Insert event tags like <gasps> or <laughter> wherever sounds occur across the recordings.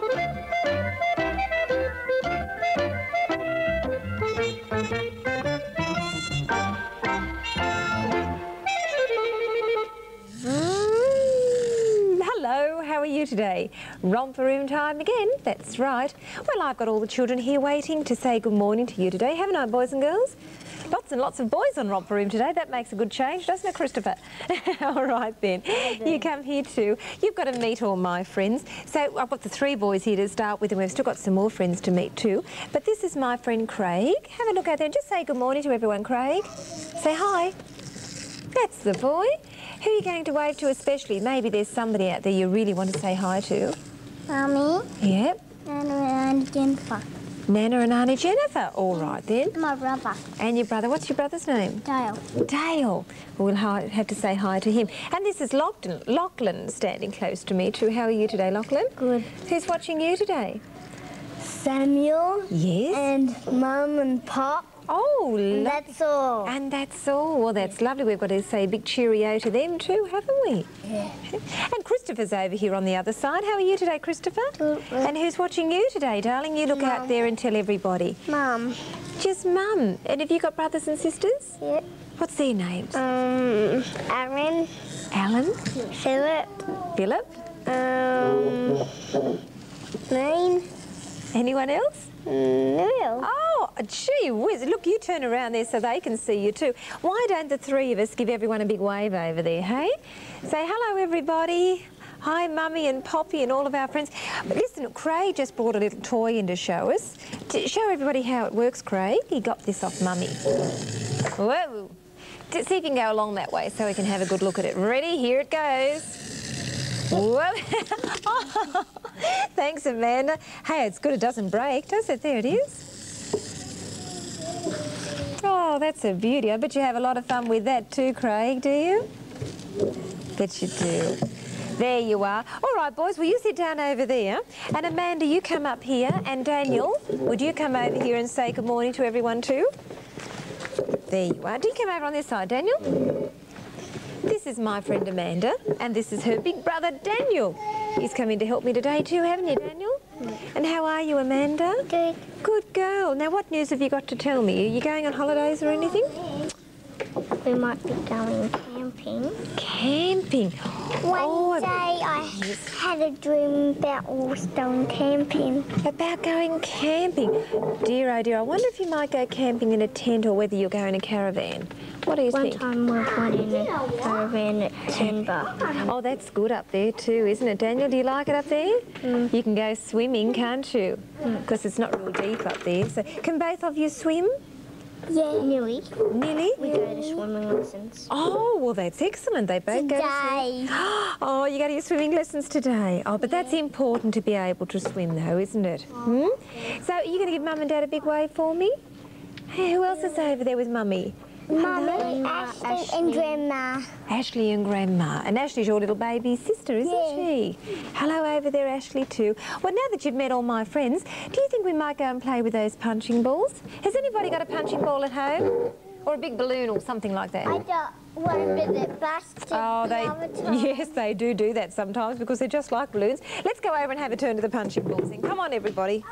Mm, today? Romper room time again, that's right. Well, I've got all the children here waiting to say good morning to you today, haven't I, boys and girls? Lots and lots of boys on Romper Room today. That makes a good change, doesn't it, Christopher? <laughs> all right, then. You come here too. You've got to meet all my friends. So I've got the three boys here to start with, and we've still got some more friends to meet too. But this is my friend Craig. Have a look out there and just say good morning to everyone, Craig. Say hi. That's the boy. Who are you going to wave to especially? Maybe there's somebody out there you really want to say hi to. Mommy Yep. and Jennifer. Nana and Auntie Jennifer. All right then. My brother, And your brother, what's your brother's name? Dale. Dale. We'll have to say hi to him. And this is Lachlan, Lachlan standing close to me too. How are you today, Lachlan? Good. Who's watching you today? Samuel Yes. and Mum and Pop. Oh, And that's all. and that's all. Well, that's lovely. We've got to say a big cheerio to them too, haven't we? Yeah. And Christopher's over here on the other side. How are you today, Christopher? And who's watching you today, darling? You look out there and tell everybody. Mum. Just mum. And have you got brothers and sisters? Yep. What's their names? Um, Aaron, Alan, Philip, Philip, um, Lane, anyone else? Neil. Oh, gee whiz. Look, you turn around there so they can see you too. Why don't the three of us give everyone a big wave over there, hey? Say hello, everybody. Hi, Mummy and Poppy and all of our friends. Listen, Craig just brought a little toy in to show us. To show everybody how it works, Craig. He got this off Mummy. Whoa. See if you can go along that way so we can have a good look at it. Ready? Here it goes. <laughs> Thanks, Amanda. Hey, it's good it doesn't break, does it? There it is. Oh, that's a beauty. I bet you have a lot of fun with that too, Craig, do you? Bet you do. There you are. All right, boys, will you sit down over there? And Amanda, you come up here. And Daniel, would you come over here and say good morning to everyone too? There you are. Do you come over on this side, Daniel? This is my friend Amanda, and this is her big brother Daniel. He's coming to help me today too, haven't you, Daniel? And how are you, Amanda? Good. Good girl. Now, what news have you got to tell me? Are you going on holidays or anything? We might be going camping. Camping. One Oh, day I had a dream about us going camping. About going camping. Dear, oh dear, I wonder if you might go camping in a tent or whether you'll go in a caravan. What do you One think? time we went in a caravan at Timber. Oh, that's good up there too, isn't it, Daniel? Do you like it up there? Mm. You can go swimming, can't you? Because it's not real deep up there. So, can both of you swim? Yeah. Nearly. Nearly? We go to swimming lessons. Oh, well, that's excellent. They both go to swim. Today. <gasps> Oh, you go to your swimming lessons today. Oh, but that's important to be able to swim, though, isn't it? Hmm? So, are you going to give Mum and Dad a big wave for me? Hey, who else is over there with Mummy? Mummy, Ashley, and Grandma. Ashley and Grandma. And Ashley's your little baby sister, isn't Yeah. she? Hello over there, Ashley, too. Well, now that you've met all my friends, do you think we might go and play with those punching balls? Has anybody got a punching ball at home? Or a big balloon or something like that? I one bit that busted Oh, the they time. <laughs> yes, they do do that sometimes because they're just like balloons. Let's go over and have a turn to the punching balls. Then. Come on, everybody.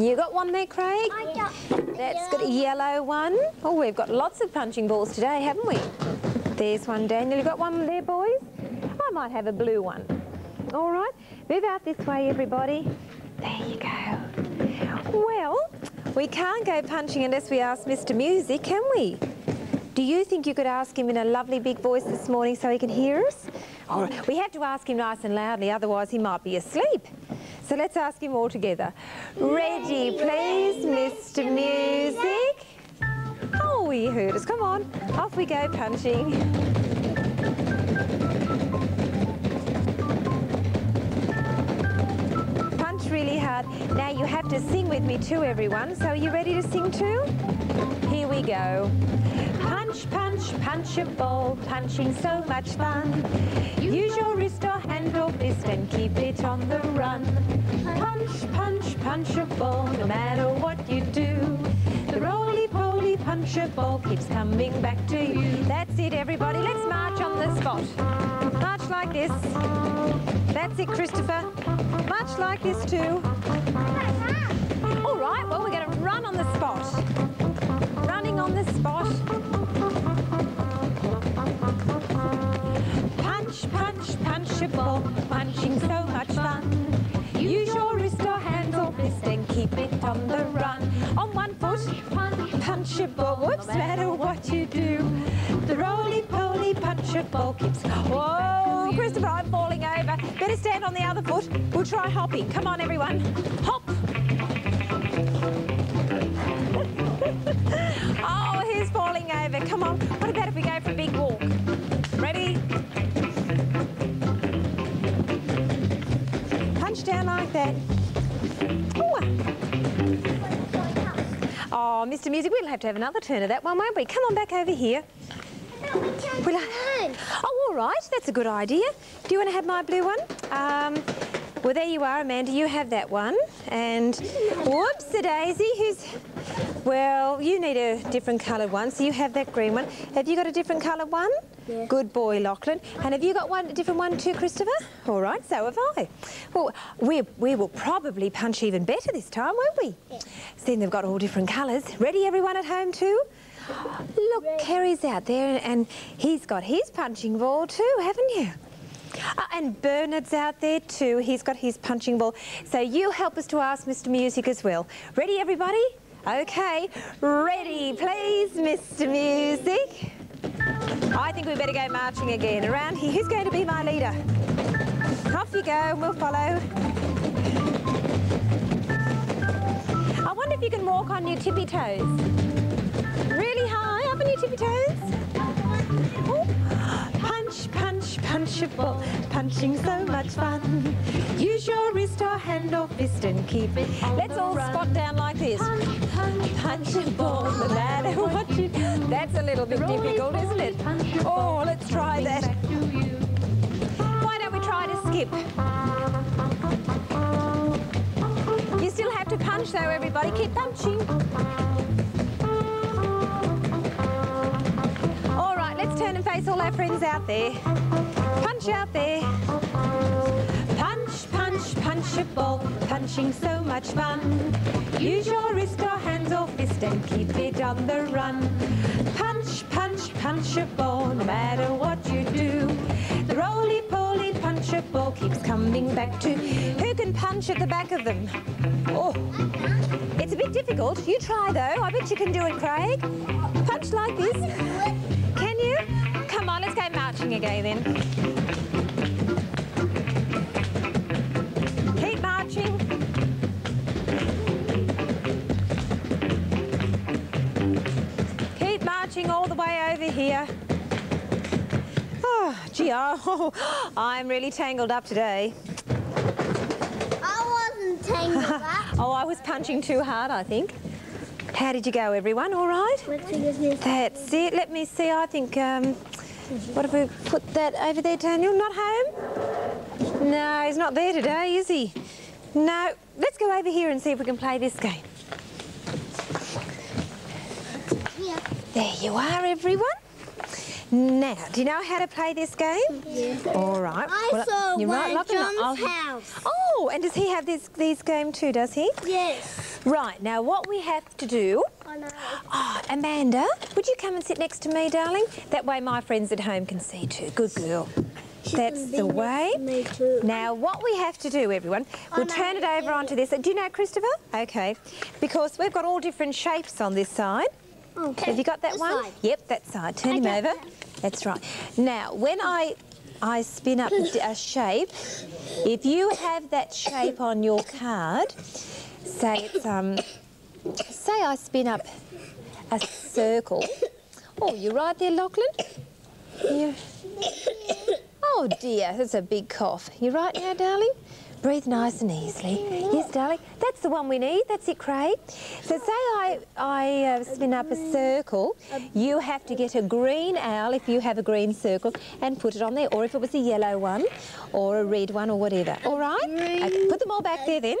You got one there, Craig? I got That's got a yellow one. Oh, we've got lots of punching balls today, haven't we? There's one, Daniel. You got one there, boys? I might have a blue one. All right, move out this way, everybody. There you go. Well, we can't go punching unless we ask Mr. Music, can we? Do you think you could ask him in a lovely big voice this morning so he can hear us? All right, we have to ask him nice and loudly, otherwise he might be asleep. So let's ask him all together. Ready, please, Mr. Music? Oh, he heard us. Come on, off we go punching. Punch really hard. Now you have to sing with me too, everyone. So are you ready to sing too? Here we go. Punch, punch, punch a ball, punching so much fun. Use your wrist or hand or fist and keep it on the run. Punch, punch, punch a ball, no matter what you do. The roly-poly punch a ball keeps coming back to you. That's it, everybody. Let's march on the spot. March like this. That's it, Christopher. March like this too. All right, well, we're going to run on the spot. Running on the spot. So much fun. Use your wrist or hands or fist and keep it on the run. On one foot, punch a ball. Whoops, matter what you do. The roly-poly punch a ball keeps... Whoa, Christopher, I'm falling over. Better stand on the other foot. We'll try hopping. Come on, everyone. Hop. That. Oh, Mr. Music, we'll have to have another turn of that one, won't we? Come on back over here. We'll oh, all right. That's a good idea. Do you want to have my blue one? Um, well, there you are, Amanda. You have that one. And whoops, the daisy. Who's... Well, you need a different coloured one, so you have that green one. Have you got a different coloured one? Yeah. Good boy, Lachlan. And have you got one a different one too, Christopher? All right, so have I. Well, we, we will probably punch even better this time, won't we? Yeah. Seeing they've got all different colours. Ready, everyone at home too? Look, Kerry's out there and he's got his punching ball too, haven't you? Uh, and Bernard's out there too. He's got his punching ball. So you help us to ask Mr Music as well. Ready, everybody? Okay. Ready, please, Mr Music. I think we better go marching again. Around here, who's going to be my leader? Off you go, and we'll follow. I wonder if you can walk on your tippy toes. Really high up on your tippy toes. Oh. Punch, punch, punch ball. Punching so much fun. Use your wrist or hand or fist and keep it. Let's all squat down like this. Punch a ball, no matter what you do. That's a little bit difficult, isn't it? Oh, let's try that. Why don't we try to skip? You still have to punch though, everybody. Keep punching. All our friends out there. Punch out there. Punch, punch, punch a ball. Punching so much fun. Use your wrist or hands or fist and keep it on the run. Punch, punch, punch a ball, no matter what you do. The roly-poly punch a ball keeps coming back to. Who can punch at the back of them? Oh, it's a bit difficult. You try though. I bet you can do it, Craig. Punch like this. Again then. Keep marching. Keep marching all the way over here. Oh, gee, oh, <laughs> I'm really tangled up today. I wasn't tangled <laughs> up. Oh, I was punching too hard, I think. How did you go, everyone? All right? Let's see this new That's it. Let me see. I think, um, what have we put that over there, Daniel? Not home? No, he's not there today, is he? No. Let's go over here and see if we can play this game. Yeah. There you are, everyone. Now, do you know how to play this game? Yeah. All right. I Well, saw you're one right, John's I'll- house. Oh, and does he have this these game too, does he? Yes. Right, now what we have to do I know. Oh, Amanda, would you come and sit next to me, darling? That way my friends at home can see too. Good girl. That's the way. Me too. Now, what we have to do, everyone, we'll no, turn it over onto this. Do you know Christopher? Okay. Because we've got all different shapes on this side. Okay. Have you got that one? side. Yep, that side. Turn I him over. that. That's right. Now, when I I spin up a, a shape, if you have that shape on your card, say it's um, say I spin up a circle. Oh, you're right there, Lachlan. You. Oh dear, that's a big cough. You right now, darling? Breathe nice and easily. Yes, darling. That's the one we need. That's it, Craig. So say I, I uh, spin up a circle. You have to get a green owl if you have a green circle and put it on there. Or if it was a yellow one or a red one or whatever. All right? Okay, put them all back there then.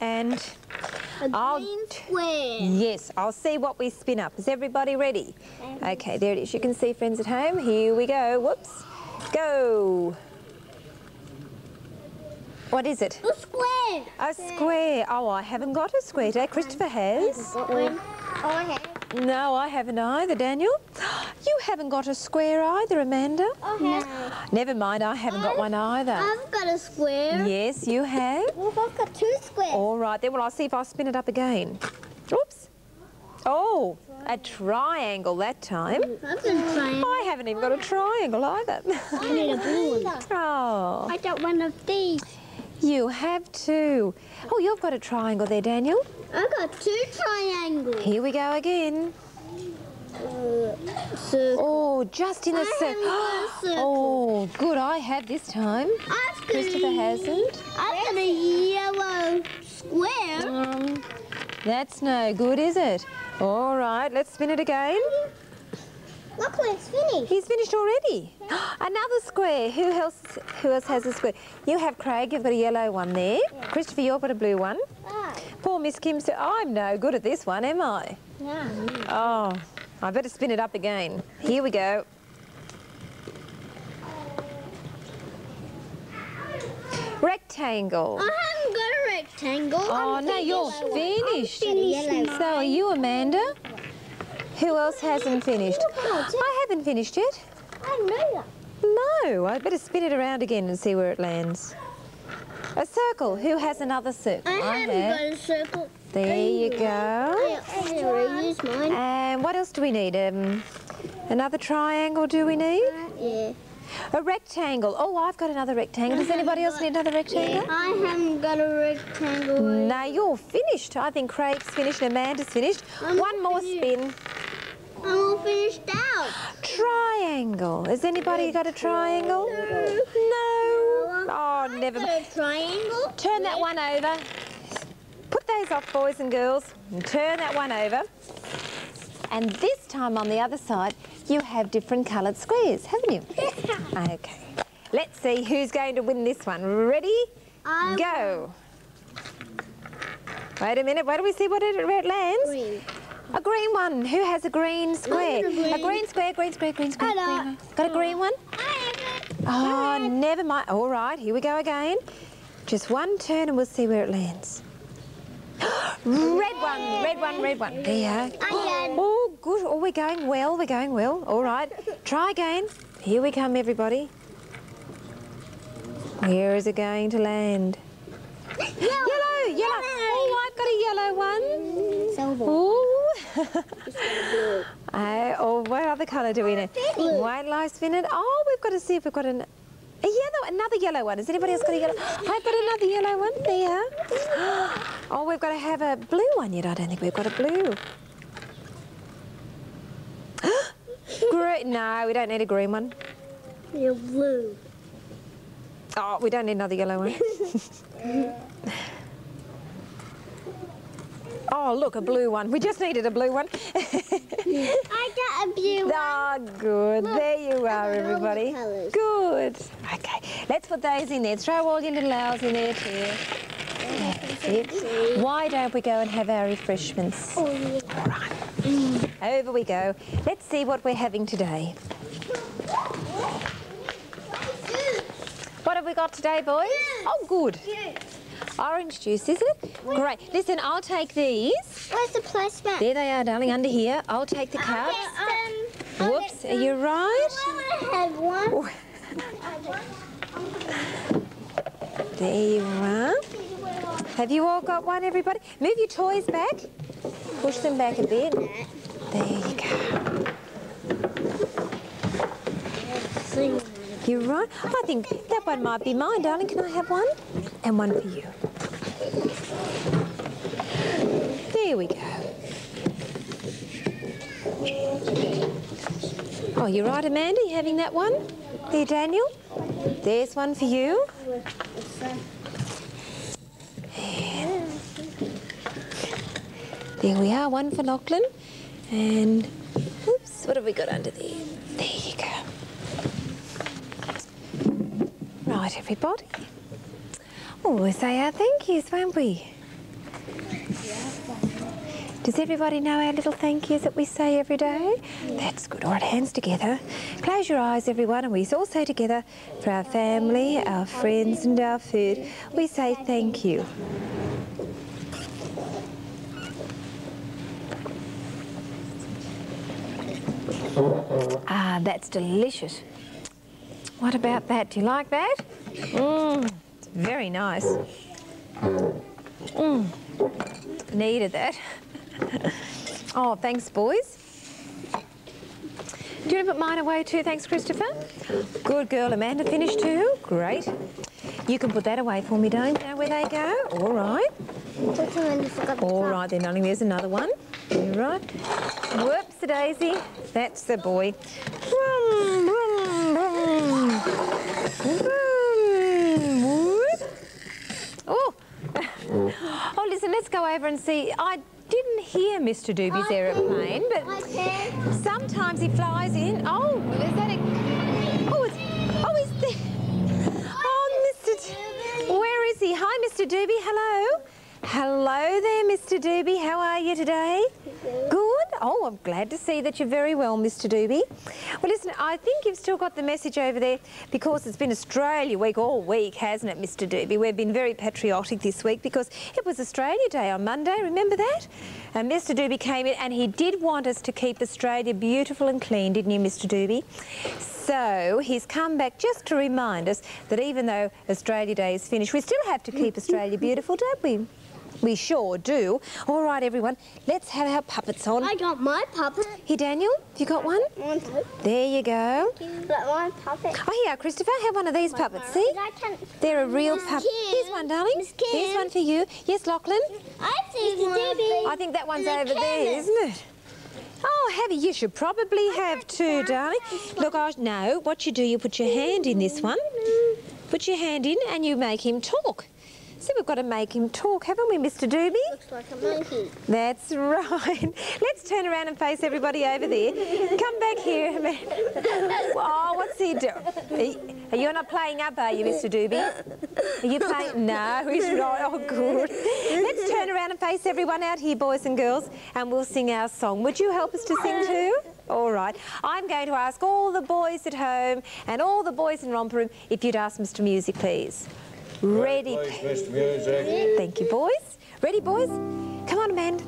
And A I'll. Yes, I'll see what we spin up. Is everybody ready? Okay, there it is. You can see friends at home. Here we go. Whoops. Go. What is it? A square. A square. Oh, I haven't got a square today. Christopher has. Got one. Oh, I have. No, I haven't either, Daniel. <gasps> You haven't got a square either, Amanda. I have. Never mind, I haven't got one either. I've got a square. Yes, you have. Well, I've got two squares. All right, then. Well, I'll see if I spin it up again. Oops. Oh, a triangle that time. I've trying. I haven't even got a triangle either. I need a blue one. <laughs> oh, I got one of these. You have two. Oh, you've got a triangle there, Daniel. I've got two triangles. Here we go again. Uh. Oh, just in the I haven't a <gasps> circle. Oh, good. I have this time. I've got Christopher a, hasn't. I've got a yellow square. Um, that's no good, is it? All right, let's spin it again. It's finished. He's finished already. <gasps> Another square. Who else? Who else has a square? You have Craig. You've got a yellow one there. Christopher, you've got a blue one. Ah, Poor Miss Kim said, "I'm no good at this one, am I?" yeah. Oh, I better spin it up again. Here we go. Rectangle. I haven't got a rectangle. Oh no, you're finished. finished. So are you, Amanda? Who else hasn't finished? I haven't finished yet. I know that. No, I better spin it around again and see where it lands. A circle. Who has another circle? I haven't have. got a circle. There you go. I mine. And what else do we need? Um, another triangle do we need? Yeah. A rectangle. Oh, I've got another rectangle. Does anybody else need another rectangle? I haven't got a rectangle. No, you're finished. I think Craig's finished and Amanda's finished. I'm One more finished. spin. I'm all finished out. Triangle. Has anybody got a triangle? No. no. Oh, never Got mind. a triangle. Turn that one over. Put those off, boys and girls, and turn that one over. And this time on the other side, you have different coloured squares, haven't you? <laughs> Okay. Let's see who's going to win this one. Ready? I Go. Wait a minute. Wait till we see what it, where it lands. Green. A green one. Who has a green square? a green. A green square, green square, green square. Got- green. Got a green one? I have it. Oh, never mind. All right, here we go again. Just one turn and we'll see where it lands. <gasps> red one, red one, red one. There. Again. <gasps> Oh, good. Oh, we're going well. We're going well. All right. Try again. Here we come, everybody. Where is it going to land? Yellow, yellow. Oh, I've got a yellow one. Silver. Ooh. <laughs> uh, oh, what other colour do we need? White spin it. Oh, we've got to see if we've got an, a yellow, another yellow one. Has anybody else got a yellow? I've got another yellow one there. <gasps> Oh, we've got to have a blue one yet. I don't think we've got a blue. <gasps> Green. No, we don't need a green one. You're blue. Oh, we don't need another yellow one. <laughs> oh, look, a blue one. We just needed a blue one. <laughs> I got a blue <laughs> one. Ah, good. there you are, everybody. Good. Okay, let's put those in there. Throw all your little owls in there too. That's it. Why don't we go and have our refreshments? Oh, yeah. All right. Over we go. Let's see what we're having today. Have we got today, boys? Oh, good. Orange juice, is it? Great. Listen, I'll take these. Where's the placemat? There they are, darling, under here. I'll take the cups. Um, Whoops, are you right? I have one. Oh. There you are. Have you all got one, everybody? Move your toys back. Push them back a bit. There you go. You're right. I think that one might be mine, darling. Can I have one? And one for you. There we go. Oh, you're right, Amanda. You having that one? There, Daniel. There's one for you. There we are, one for Lachlan. And, oops, what have we got under there? There Right, everybody. We'll say our thank yous, won't we? Does everybody know our little thank yous that we say every day? That's good. All right, hands together. Close your eyes, everyone, and we all say together for our family, our friends, and our food. We say thank you. Ah, that's delicious. What about that? Do you like that? Mmm, it's very nice. Mmm, needed that. <laughs> oh, thanks, boys. Do you want to put mine away too? Thanks, Christopher. Good girl. Amanda finished too. Great. You can put that away for me, don't you know where they go? All right. All right then, darling. There's another one. All right. Whoops, daisy. That's the boy. Mm, oh. oh, listen, let's go over and see. I didn't hear Mr. Do-Bee's aeroplane, but sometimes he flies in. Oh, is that a... Oh, it's... Oh, he's there. Oh, Mr. Where is he? Hi, Mr. Do-Bee. Hello. Hello there, Mr. Do-Bee. How are you today? Good. Oh, I'm glad to see that you're very well, Mr. Do-Bee. Well, listen, I think you've still got the message over there because it's been Australia Week all week, hasn't it, Mr. Do-Bee? We've been very patriotic this week because it was Australia Day on Monday. Remember that? And Mr. Do-Bee came in and he did want us to keep Australia beautiful and clean, didn't you, Mr. Do-Bee? So he's come back just to remind us that even though Australia Day is finished, we still have to keep Australia beautiful, don't we? We sure do. All right, everyone, let's have our puppets on. I got my puppet. Here, Daniel, you got one? To? There you go. Got my puppet. Oh, here, Christopher, have one of these puppets. See? Can. They're a real puppet. Here's one, darling. Here's one for you. Yes, Lachlan? I one. I think that one's over there, isn't it? Oh, Heavy, you should probably have two, darling. Look, I no. What you do, you put your hand in this one. Put your hand in and you make him talk. So we've got to make him talk, haven't we, Mr. Do-Bee? Looks like a monkey. That's right. <laughs> Let's turn around and face everybody over there. Come back here, <laughs> Amanda. Oh, what's he doing? Are you- not playing up, are you, Mr. Do-Bee? Are you playing? No, he's right. Oh, good. Let's turn around and face everyone out here, boys and girls, and we'll sing our song. Would you help us to sing too? All right. I'm going to ask all the boys at home and all the boys in Romper Room if you'd ask Mr. Music, please. Ready, Music. Thank you, boys. Ready, boys? Come on, Amanda.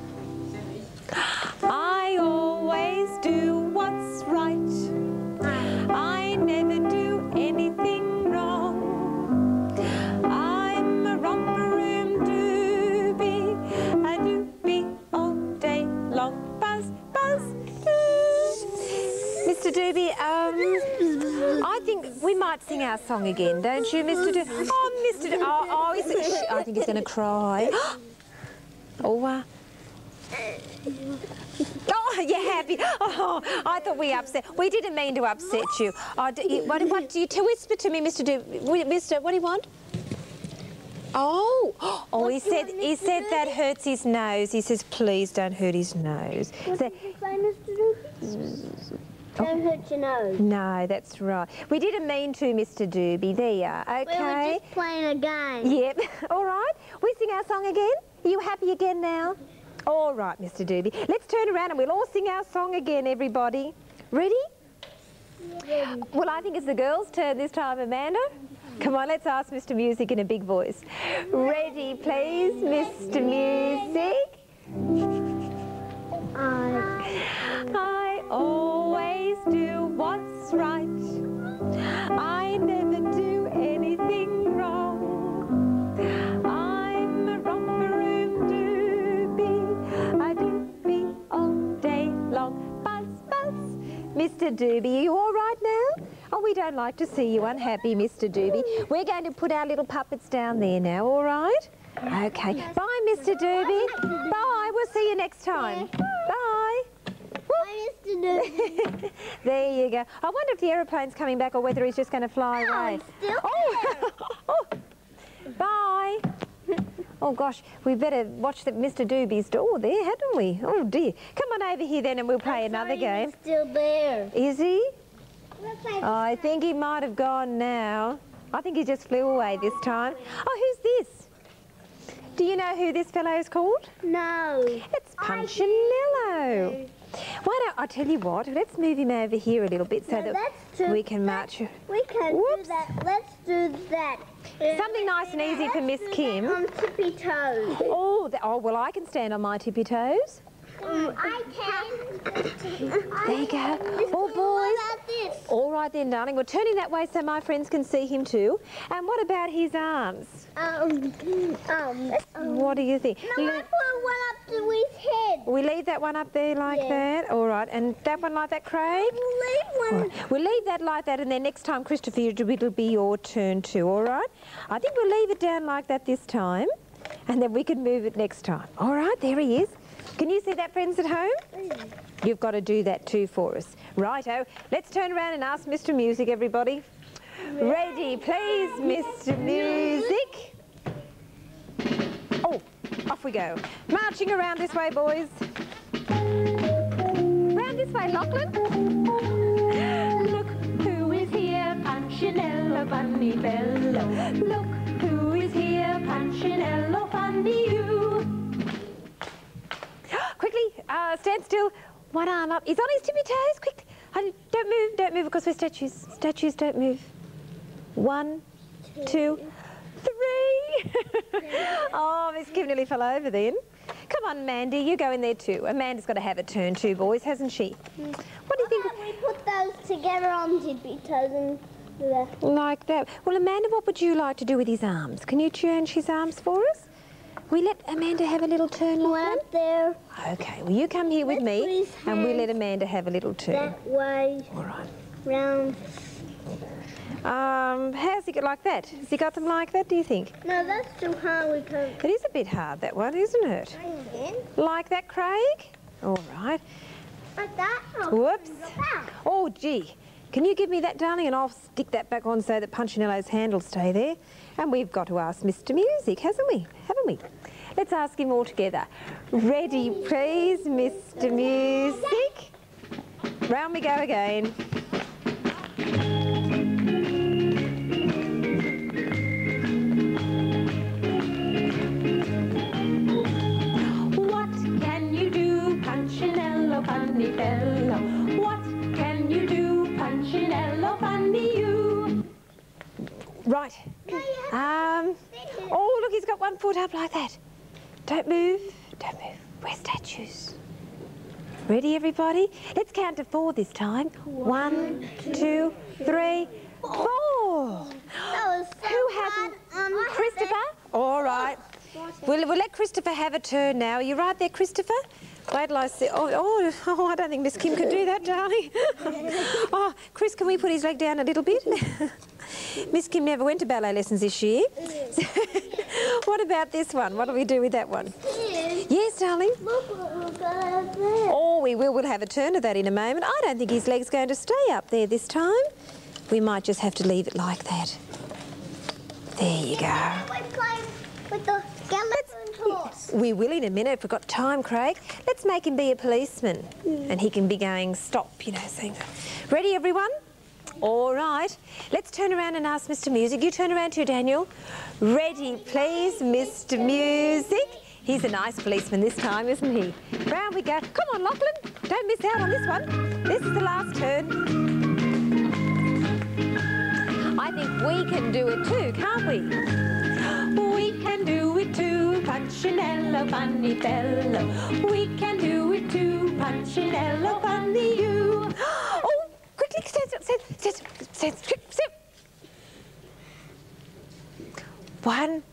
I always do what's right. I never do anything wrong. I'm a romper we might sing our song again, don't you, Mr. Do-Bee? Oh, Mr. Do- oh, oh, I think he's going to cry. <gasps> oh, uh, Oh, you're happy. Oh, I thought we upset. We didn't mean to upset you. Oh, do you what, what do you to whisper to me, Mr. Do, Mr. What do you want? Oh, <gasps> oh, he said he said that hurts his nose. He says, please don't hurt his nose. So, Don't oh. hurt your nose. no, that's right. We didn't mean to, Mr. Do-Bee. There you are. We were Okay. just playing a game. Yep. <laughs> All right. We sing our song again. Are you happy again now? All right, Mr. Do-Bee. Let's turn around and we'll all sing our song again, everybody. Ready? Well, I think it's the girls' turn this time, Amanda. Come on, let's ask Mr. Music in a big voice. Ready, please, Mr. Music. Don't like to see you unhappy, Mr. Do-Bee. We're going to put our little puppets down there now, all right? Okay. Bye, Mr. Do-Bee. Bye. We'll see you next time. Bye. Bye, Mr. Do-Bee. <laughs> There you go. I wonder if the aeroplane's coming back or whether he's just going to fly away. he's still oh. <laughs> oh. Bye. Oh gosh, we better watch the Mr. Do-Bee's door there, hadn't we? Oh dear. Come on over here then and we'll play another Sorry, game. he's still there. Is he? I think he might have gone now. I think he just flew away this time. Oh, who's this? Do you know who this fellow is called? No. It's Punchinello. Why don't I tell you what? Let's move him over here a little bit so No, that we can march. We can Whoops. do that. Let's do that. Something nice and easy for Miss Kim. On tippy toes. Oh, th- oh, well, I can stand on my tippy toes. I can. There you go. Oh, boys. All right then, darling. We're turning that way so my friends can see him too. And what about his arms? Um, um, um. What do you think? No, Le- put one up to his head. we leave that one up there like Yeah. that. All right. And that one like that, Craig? Leave one. right. We'll leave that like that, and then next time, Christopher, it'll be your turn too, all right? I think we'll leave it down like that this time, and then we can move it next time. All right, there he is. Can you see that, friends at home? You've got to do that too for us. Righto, let's turn around and ask Mr. Music, everybody. Ready, please, Mr. Music. Oh, off we go. Marching around this way, boys. Round this way, Lachlan. Look who is here, Punchinello, Bunny Bello. Look who is here, Punchinello, Funny uh, stand still. One arm up. He's on his tippy toes. Quick. Don't move, don't move because we're statues. Statues don't move. One, two, three. <laughs> oh, Miss Kim nearly fell over then. Come on, Mandy, you go in there too. Amanda's got to have a turn too, boys, hasn't she? What do you think? We put those together on tippy toes and do that? Like that. Well, Amanda, what would you like to do with his arms? Can you change his arms for us? We let Amanda have a little turn, Lachlan? up there, Okay, well, you come here with Let's me and we let Amanda have a little turn. that way, All right. round. Um, how's he got like that? Has he got them like that, do you think? No, that's too hard. We can't. It is a bit hard, that one, isn't it? Like that, Craig? All right. Like that. Oh, Whoops. Oh, gee. Can you give me that, darling, and I'll stick that back on so that Punchinello's handles stay there. And we've got to ask Mr. Music, hasn't we? Haven't we? Let's ask him all together. Ready, please, Mr. Music? Round we go again. What can you do, Punchinello, funny fellow? What can you do, Punchinello, funny you? Right. Um. Oh, look, he's got one foot up like that. Don't move. Don't move. We're statues. Ready, everybody? Let's count to four this time. One, two, three, four. So Who hasn't? Um, Christopher? All right. We'll, we'll let Christopher have a turn now. Are you right there, Christopher? I see. Oh, oh, oh, I don't think Miss Kim could do that, darling. <laughs> oh, Chris, can we put his leg down a little bit? <laughs> Miss Kim never went to ballet lessons this year. <laughs> what about this one? What do we do with that one? Yes, darling. Look what we've got there. Oh, we will. We'll have a turn of that in a moment. I don't think his leg's going to stay up there this time. We might just have to leave it like that. There you go. Play with the skeleton horse. We will in a minute if we've got time, Craig. Let's make him be a policeman and he can be going stop, you know, saying, ready everyone? All right. Let's turn around and ask Mr. Music. You turn around too, Daniel. Ready, please, Mr. Music. He's a nice policeman this time, isn't he? Round we go. Come on, Lachlan. Don't miss out on this one. This is the last turn. I think we can do it too, can't we? <gasps> We can do it too, Punchinello, funny fellow. We can do it too, Punchinello, funny you. <gasps> Oh, quickly, still, stand, stand, stand, stand, stand. One,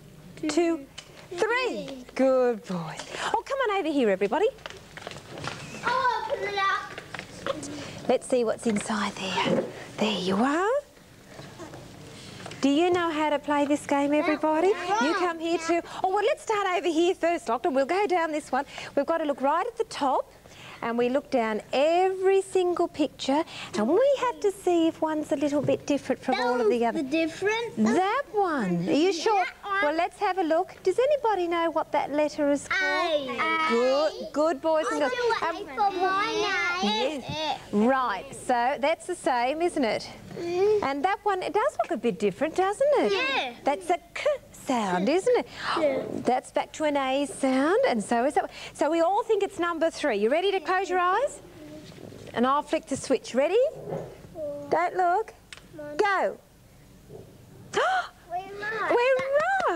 two, three. Good boys. Oh, come on over here, everybody. I'll open it up. Let's see what's inside there. There you are. Do you know how to play this game, everybody? You come here too. Oh, well, let's start over here first, Lachlan. We'll go down this one. We've got to look right at the top and we look down every single picture and we have to see if one's a little bit different from all of the The different. That one. Are you sure? That one. Well, let's have a look. Does anybody know what that letter is called? A. Good, good boys and girls. Um, A for my name. Yes. Right, so that's the same, isn't it? And that one, it does look a bit different, doesn't it? Yeah. That's a K sound, isn't it? Yeah. That's back to an A sound, and so is that. So we all think it's number three. You ready to close your eyes? And I'll flick the switch. Ready? Don't look. Go. <gasps> We're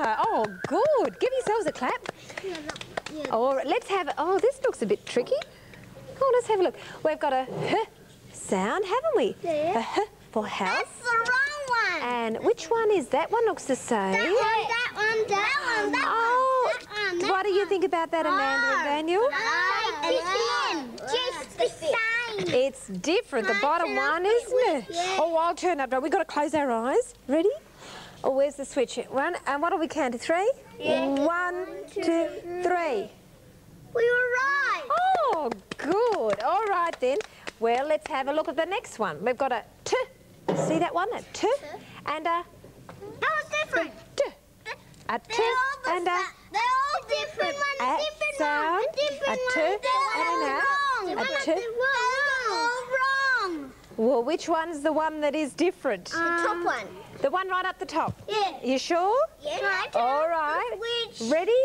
right. Oh, good. Give yourselves a clap. Yeah. Or let's have. Oh, this looks a bit tricky. Oh, let's have a look. We've got a h sound, haven't we? Yeah. A h for house. That's the wrong one. And which one is that? One looks the same. that one, that one, that one, that Oh, one, that one. That what do you think about that, Amanda oh. and Daniel? Oh, oh. just the same. It's different. The bottom one, isn't it? Yeah. Oh, I'll turn up. We've got to close our eyes. Ready? Oh, where's the switch? One. And what do we count to three? Yeah. One, two, three. We were right. Oh, good. All right then. Well, let's have a look at the next one. We've got a t. See that one? A t. And a That was different. t. A t. They're all the And a They're all different. One a different sound, one. different a. They're and a, wrong. a One two. is all wrong. Well, which one's the one that is different? The top one. The one right up the top. Yeah. You sure? Yeah. All right. Which Ready?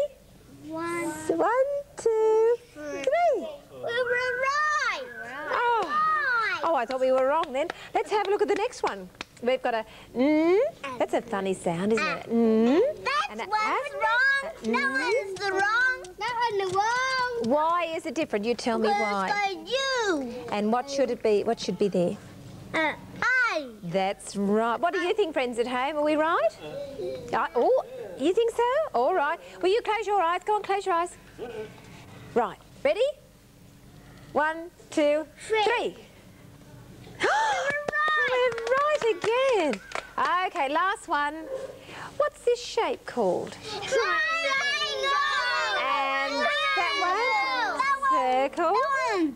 one? One, two, three. We were right. Oh. Right. Oh, I thought we were wrong then. Let's have a look at the next one. We've got a mm. That's a funny sound, isn't it? Mm. That's And wrong. That Mm. one's the wrong. That one's the wrong. Why is it different? You tell me why. You. And what should it be? What should be there? Uh. That's right. What do you think, friends at home? Are we right? Uh, oh, you think so? All right. Will you close your eyes? Go on, close your eyes. Right. Ready? One, two, Three. three. <gasps> We're right again. Okay, last one. What's this shape called? Triangle. And that one? Circle.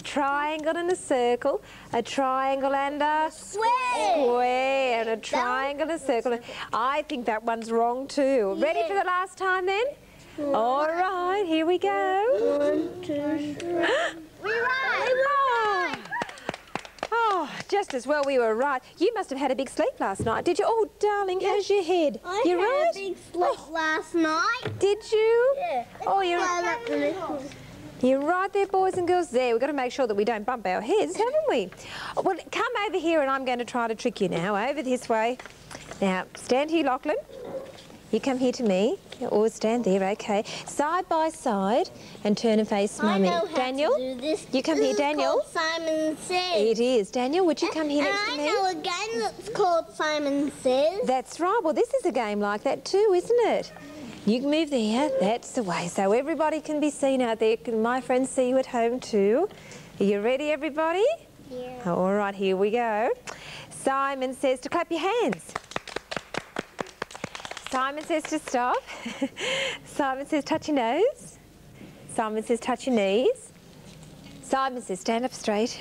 Triangle and a circle. A triangle and a Square. square. And a triangle and a circle. I think that one's wrong too. Ready for the last time then? All right, here we go. One, two, three. We're right. Oh. Oh, just as well we were right. You must have had a big sleep last night, did you? Oh, darling, how's your head? I you had right? a big sleep oh. last night. Did you? Yeah. Oh, you're, Well, up the little- you're right there, boys and girls. There, we've got to make sure that we don't bump our heads, haven't we? Well, come over here and I'm going to try to trick you now. Over this way. Now, stand here, Lachlan. You come here to me. Or stand there, okay. Side by side and turn and face I Mummy. Daniel, to do this. you come This here, Daniel. called Simon Says. it is. Daniel, would you come here and next to me? I know a game that's called Simon Says. That's right. Well, this is a game like that too, isn't it? You can move there. That's the way. So everybody can be seen out there. Can my friends see you at home too? Are you ready, everybody? Yeah. All right, here we go. Simon says to clap your hands. Simon says to stop. <laughs> Simon says touch your nose. Simon says touch your knees. Simon says stand up straight.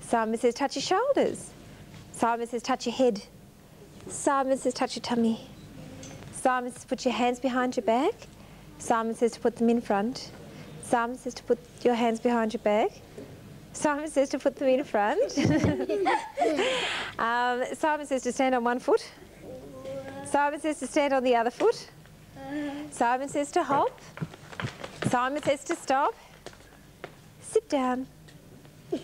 Simon says touch your shoulders. Simon says touch your head. Simon says touch your tummy. Simon says to put your hands behind your back. Simon says to put them in front. Simon says to put your hands behind your back. Simon says to put them in front. um, Simon says to stand on one foot. Simon says to stand on the other foot. Simon says to hop. Simon says to stop. Sit down. Uh,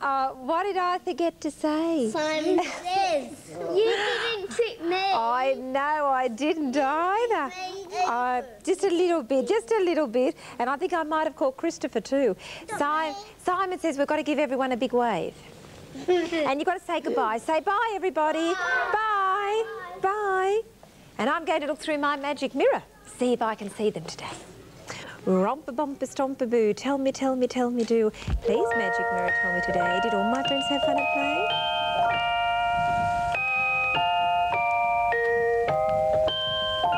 uh, what did I forget to say? Simon <laughs> Says. you didn't trick me. I know I didn't either. Uh, just a little bit, just a little bit. And I think I might have called Christopher too. Simon, Simon says we've got to give everyone a big wave. <laughs> and you've got to say goodbye. Say bye, everybody. Bye. Bye. And I'm going to look through my magic mirror, see if I can see them today. Romper bumper stomper boo. Tell me, tell me, tell me do. Please, magic mirror, tell me today. Did all my friends have fun at play?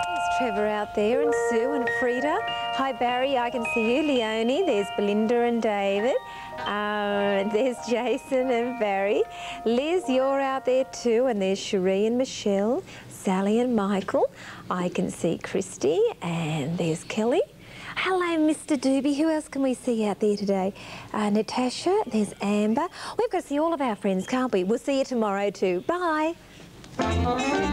There's Trevor out there and Sue and Frida. Hi Barry, I can see you. Leonie, there's Belinda and David. Uh, there's Jason and Barry. Liz, you're out there too. And there's Cherie and Michelle, Sally and Michael. I can see Christy and there's Kelly. Hello, Mr. Do-Bee. Who else can we see out there today? Uh, Natasha, there's Amber. We've got to see all of our friends, can't we? We'll see you tomorrow too. Bye. Bye.